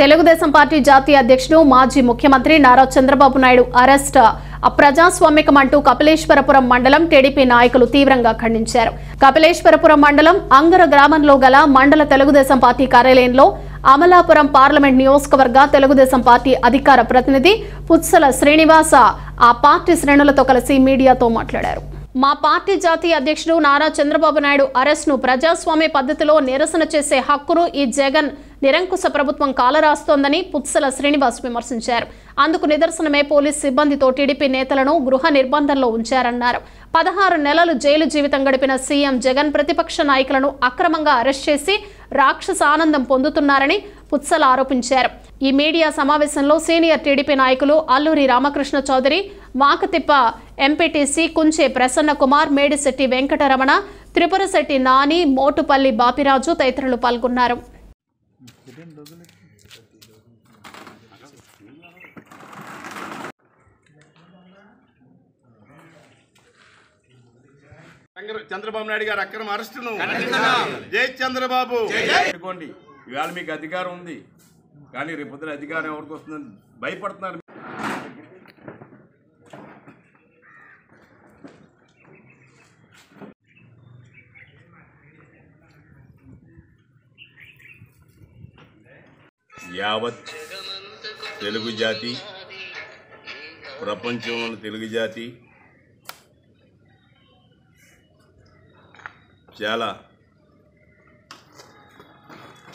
Telugu Desam party జాతీయ అధ్యక్షుడు మాజీ ముఖ్యమంత్రి నారా చంద్రబాబు నాయుడు అరెస్ట్. అప్రజాస్వామికం అంటూ కపిలేశ్వరపురం మండలం టీడీపీ నాయకులు తీవ్రంగా ఖండించారు. కపిలేశ్వరపురం మండలం అంగర గ్రామంలో గల మండల తెలుగుదేశం పార్టీ కార్యాలయంలో అమలాపురం పార్లమెంట్ నియోజకవర్గ తెలుగుదేశం పార్టీ అధికార ప్రతినిధి పుత్సల శ్రీనివాస ఆ పార్టీ శ్రేణులతో కలిసి మీడియాతో మాట్లాడారు. మా పార్టీ జాతీయ అధ్యక్షుడు నారా చంద్రబాబు నాయుడు అరెస్ట్ను ప్రజాస్వామ్య పద్ధతిలో నిరసన చేసే హక్కును ఈ జగన్ నిరంకుశ ప్రభుత్వం కాలరాస్తోందని పుత్సల శ్రీనివాస్ విమర్శించారు. అందుకు నిదర్శనమే పోలీస్ సిబ్బందితో టీడీపీ నేతలను గృహ నిర్బంధంలో ఉంచారన్నారు. పదహారు నెలలు జైలు జీవితం గడిపిన సీఎం జగన్ ప్రతిపక్ష నాయకులను అక్రమంగా అరెస్ట్ చేసి రాక్షస ఆనందం పొందుతున్నారని పుత్సల ఆరోపించారు. ఈ మీడియా సమావేశంలో సీనియర్ టీడీపీ నాయకులు అల్లూరి రామకృష్ణ చౌదరి మాకతిప్ప ఎంపీటీసీ కుంచే ప్రసన్న కుమార్ మేడిశెట్టి వెంకటరమణ త్రిపురశెట్టి నాని మోటుపల్లి బాపిరాజు తదితరులు పాల్గొన్నారు. చంద్ర- చంద్రబాబు నాయుడు గారు అక్రమ అరెస్టును. జై చంద్రబాబు. ఇవాళ మీకు అధికారం ఉంది. కానీ రేపు అధికారం ఎవరికి వస్తుందని భయపడుతున్నారు యావత్ తెలుగు జాతి ప్రపంచంలోని తెలుగు జాతి చాలా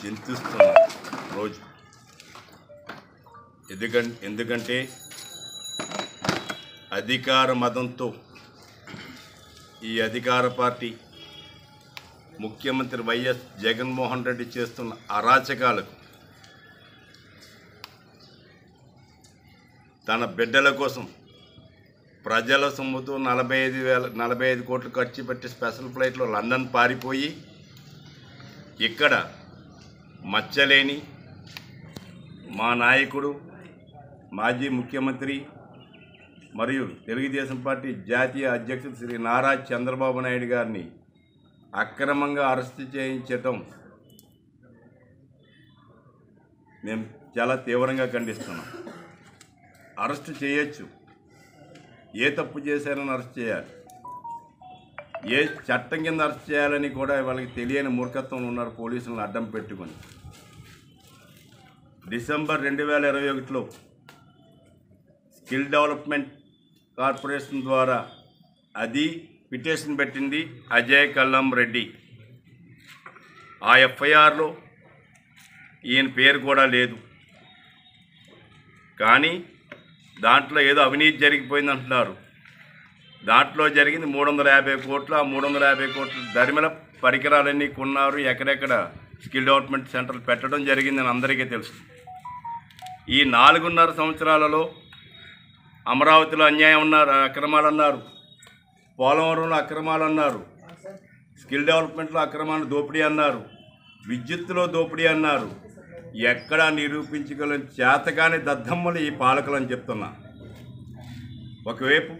చింతిస్తున్న రోజు. ఎందుకంటే ఎందుకంటే అధికార మతంతో ఈ అధికార పార్టీ ముఖ్యమంత్రి వైఎస్ జగన్మోహన్ రెడ్డి చేస్తున్న అరాచకాలకు తన బిడ్డల కోసం ప్రజల సొమ్ముతో నలభై ఐదు వేల నలభై ఐదు కోట్లు ఖర్చు పెట్టి స్పెషల్ ఫ్లైట్లో లండన్ పారిపోయి ఇక్కడ మచ్చలేని మా నాయకుడు మాజీ ముఖ్యమంత్రి మరియు తెలుగుదేశం పార్టీ జాతీయ అధ్యక్షుడు శ్రీ నారా చంద్రబాబు నాయుడు గారిని అక్రమంగా అరెస్టు చేయించటం మేము చాలా తీవ్రంగా ఖండిస్తున్నాం. అరెస్ట్ చేయొచ్చు. ఏ తప్పు చేశారని అరెస్ట్ చేయాలి. ఏ చట్టం కింద అరెస్ట్ చేయాలని కూడా వాళ్ళకి తెలియని మూర్ఖత్వంలో ఉన్నారు పోలీసులను అడ్డం పెట్టుకొని. డిసెంబర్ రెండు వేల ఇరవై ఒకటిలో స్కిల్ డెవలప్మెంట్ కార్పొరేషన్ ద్వారా అది పిటిషన్ పెట్టింది అజయ్ కల్లం రెడ్డి. ఆ ఎఫ్ఐఆర్లో ఈయన పేరు కూడా లేదు. కానీ దాంట్లో ఏదో అవినీతి జరిగిపోయింది అంటున్నారు దాంట్లో జరిగింది మూడు వందల యాభై కోట్లు ఆ మూడు వందల యాభై కోట్ల ధరిమల పరికరాలన్నీ కొన్నారు ఎక్కడెక్కడ స్కిల్ డెవలప్మెంట్ సెంటర్లు పెట్టడం జరిగిందని అందరికీ తెలుసు. ఈ నాలుగున్నర సంవత్సరాలలో అమరావతిలో అన్యాయం అన్నారు అక్రమాలు అన్నారు పోలవరంలో అక్రమాలు అన్నారు స్కిల్ డెవలప్మెంట్లో అక్రమాలు దోపిడీ అన్నారు విద్యుత్తులో దోపిడీ అన్నారు ఎక్కడా నిరూపించగలం చేతగానే దద్దమ్మలు ఈ పాలకులు అని చెప్తున్నా. ఒకవైపు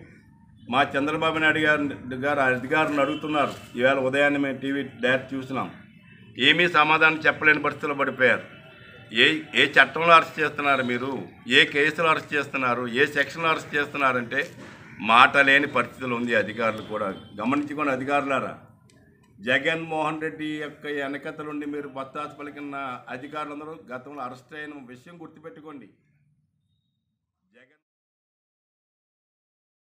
మా చంద్రబాబు నాయుడు గారు గారు అధికారులను అడుగుతున్నారు. ఈవేళ ఉదయాన్నే మేము టీవీ డైరెక్ట్ చూసినాం. ఏమీ సమాధానం చెప్పలేని పరిస్థితుల్లో పడిపోయారు. ఏ ఏ చట్టంలో అరెస్ట్ చేస్తున్నారు మీరు? ఏ కేసులో అరెస్ట్ చేస్తున్నారు? ఏ సెక్షన్లో అరెస్ట్ చేస్తున్నారంటే మాట లేని పరిస్థితులు ఉంది అధికారులు కూడా. గమనించుకొని అధికారులారా. జగన్మోహన్ రెడ్డి యొక్క వెనకతలుండి మీరు భత్తాసు పలికిన అధికారులందరూ గతంలో అరెస్ట్ అయిన విషయం గుర్తుపెట్టుకోండి.